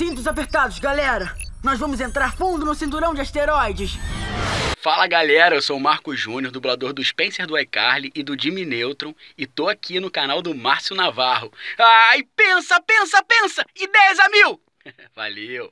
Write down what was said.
Cintos apertados, galera! Nós vamos entrar fundo no cinturão de asteroides! Fala galera, eu sou o Marco Júnior, dublador do Spencer do iCarly e do Jimmy Neutron, e tô aqui no canal do Márcio Navarro. Ai, pensa, pensa, pensa! Ideias a mil! Valeu!